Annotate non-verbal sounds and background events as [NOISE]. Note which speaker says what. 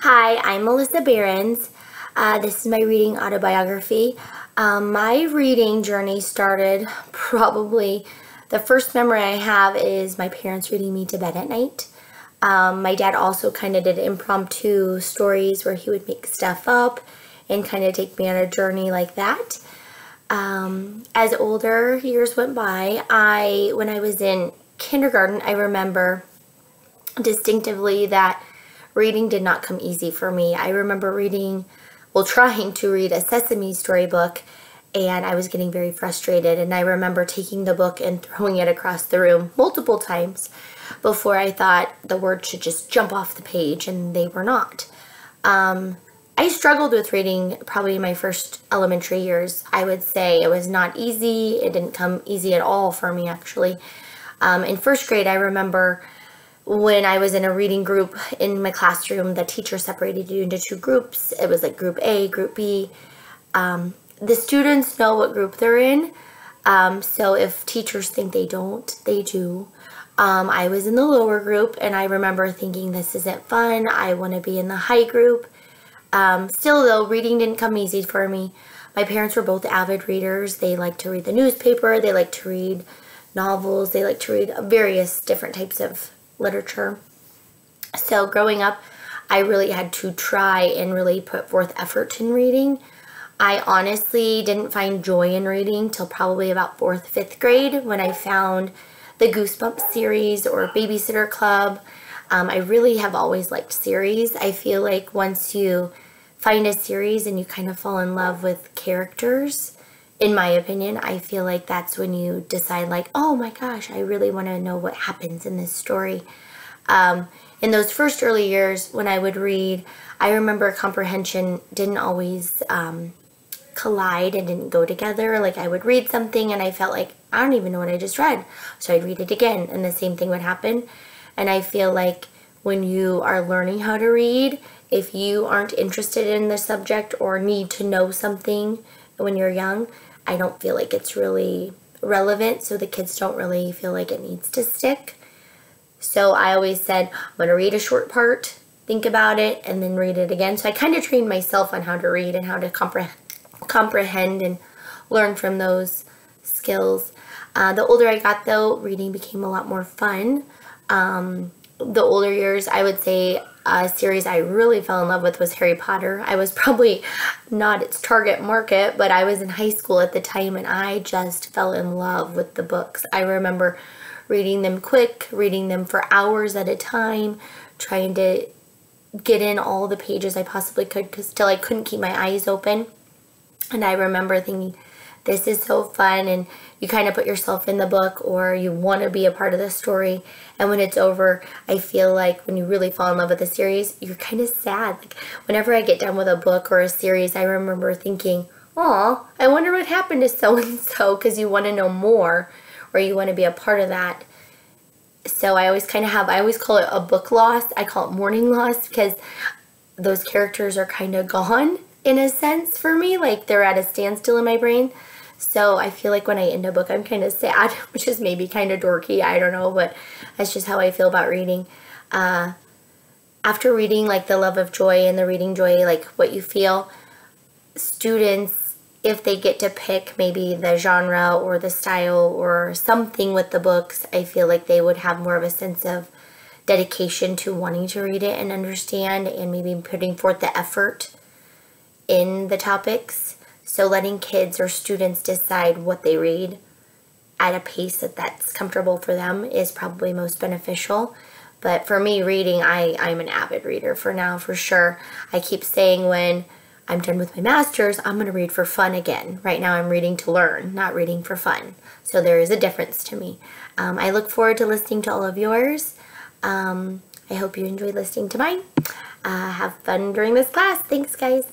Speaker 1: Hi, I'm Melissa Behrens. Uh, this is my reading autobiography. Um, my reading journey started probably, the first memory I have is my parents reading me to bed at night. Um, my dad also kind of did impromptu stories where he would make stuff up and kind of take me on a journey like that. Um, as older years went by, I, when I was in kindergarten, I remember distinctively that reading did not come easy for me. I remember reading, well, trying to read a Sesame Story book, and I was getting very frustrated. And I remember taking the book and throwing it across the room multiple times before I thought the words should just jump off the page, and they were not. Um, I struggled with reading probably my first elementary years. I would say it was not easy. It didn't come easy at all for me, actually. Um, in first grade, I remember when I was in a reading group in my classroom, the teacher separated you into two groups. It was like group A, group B. Um, the students know what group they're in. Um, so if teachers think they don't, they do. Um, I was in the lower group and I remember thinking this isn't fun. I want to be in the high group. Um, still though, reading didn't come easy for me. My parents were both avid readers. They liked to read the newspaper. They liked to read novels. They liked to read various different types of literature. So growing up, I really had to try and really put forth effort in reading. I honestly didn't find joy in reading till probably about fourth, fifth grade when I found the Goosebumps series or Babysitter Club. Um, I really have always liked series. I feel like once you find a series and you kind of fall in love with characters, in my opinion, I feel like that's when you decide like, oh my gosh, I really want to know what happens in this story. Um, in those first early years when I would read, I remember comprehension didn't always um, collide and didn't go together. Like I would read something and I felt like, I don't even know what I just read. So I'd read it again and the same thing would happen. And I feel like when you are learning how to read, if you aren't interested in the subject or need to know something when you're young, I don't feel like it's really relevant, so the kids don't really feel like it needs to stick. So I always said, I'm going to read a short part, think about it, and then read it again. So I kind of trained myself on how to read and how to compre comprehend and learn from those skills. Uh, the older I got, though, reading became a lot more fun. Um, the older years, I would say a series I really fell in love with was Harry Potter. I was probably not its target market, but I was in high school at the time and I just fell in love with the books. I remember reading them quick, reading them for hours at a time, trying to get in all the pages I possibly could because still I couldn't keep my eyes open. And I remember thinking, this is so fun and you kind of put yourself in the book or you want to be a part of the story. And when it's over i feel like when you really fall in love with a series you're kind of sad. Like whenever i get done with a book or a series i remember thinking oh i wonder what happened to so and so because you want to know more or you want to be a part of that. So i always kind of have i always call it a book loss. I call it mourning loss because those characters are kind of gone in a sense for me. Like they're at a standstill in my brain so I feel like when I end a book, I'm kind of sad, [LAUGHS] which is maybe kind of dorky. I don't know, but that's just how I feel about reading. Uh, after reading like The Love of Joy and The Reading Joy, like what you feel, students, if they get to pick maybe the genre or the style or something with the books, I feel like they would have more of a sense of dedication to wanting to read it and understand and maybe putting forth the effort in the topics. So letting kids or students decide what they read at a pace that that's comfortable for them is probably most beneficial. But for me, reading, I, I'm an avid reader for now, for sure. I keep saying when I'm done with my master's, I'm going to read for fun again. Right now, I'm reading to learn, not reading for fun. So there is a difference to me. Um, I look forward to listening to all of yours. Um, I hope you enjoyed listening to mine. Uh, have fun during this class. Thanks, guys.